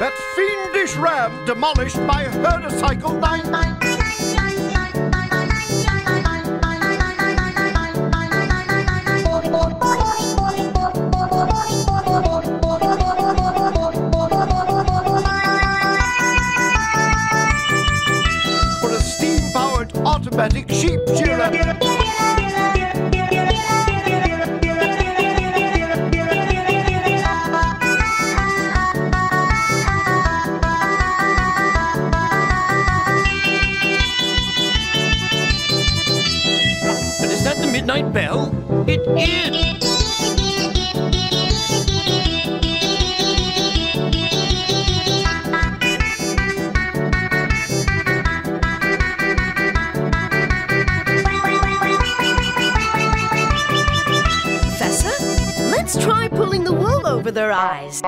That fiendish ram demolished my herdocycle nine nine. For a steam-powered automatic sheep shearer. Is that the bell? It is! Professor, let's try pulling the wool over their eyes.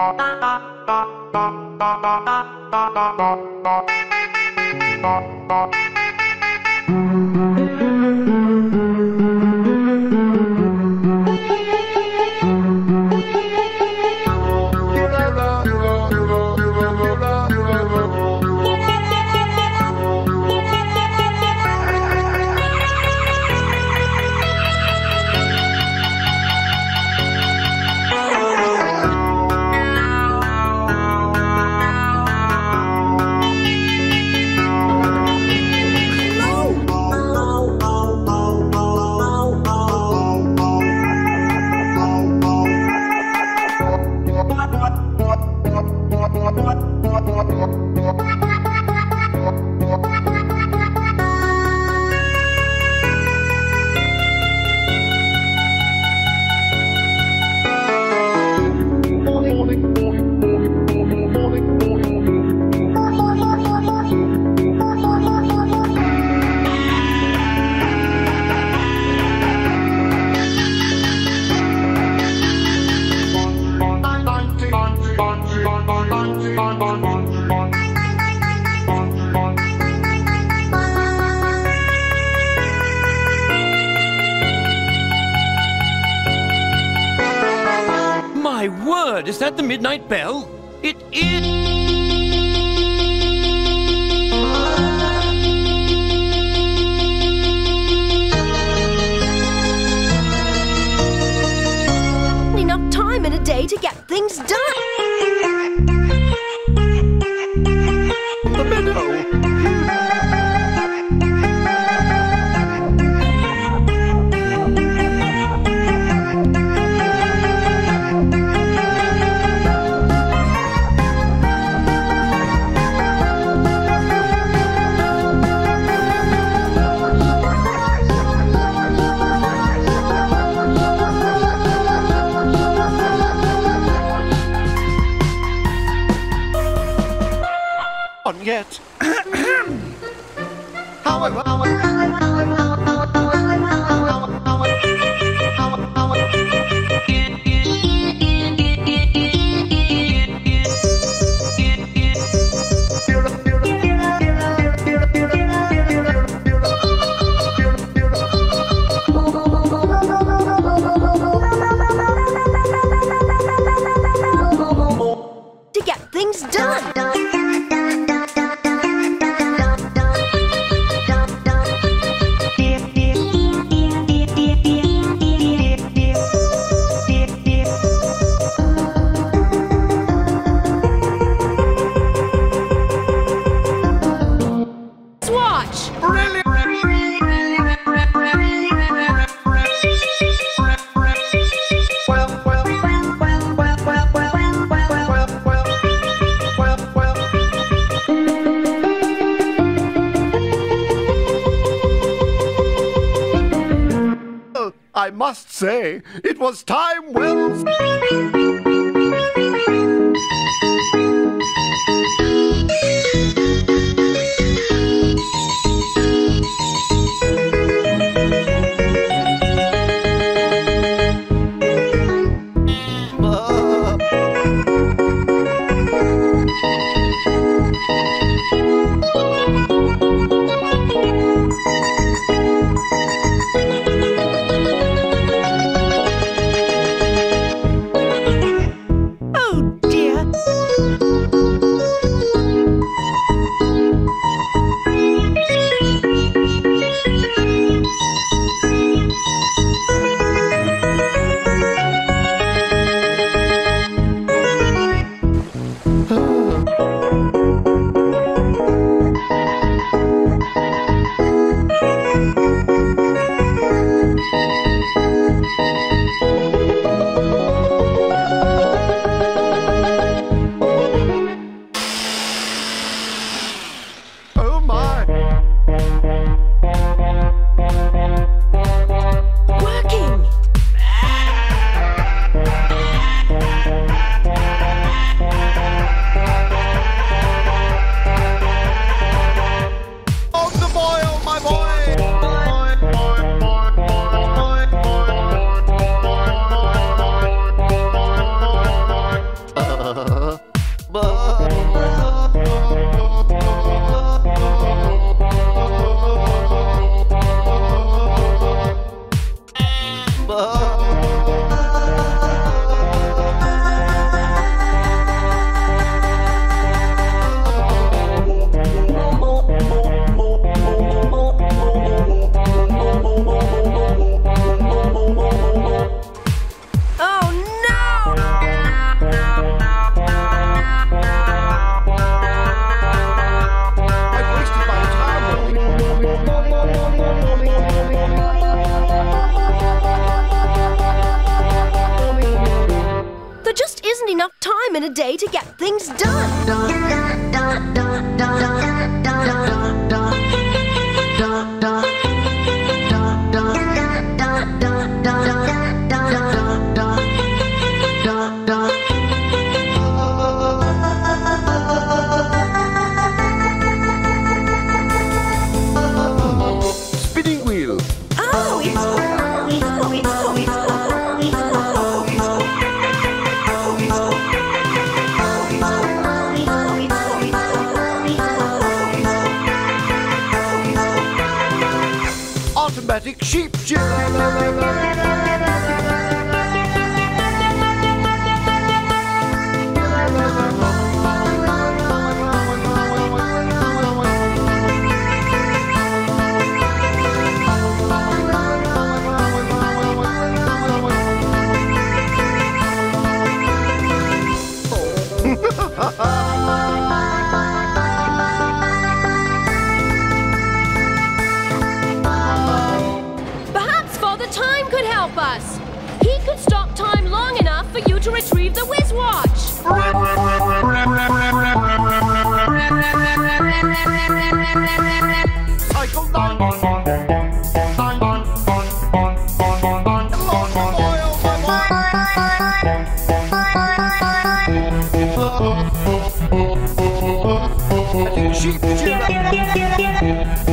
Word, is that the midnight bell? It is! Yet. To get things done. Must say, it was time well But. day to get things done. Chief Jedi.